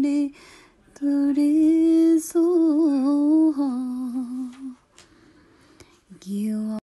れ取れそう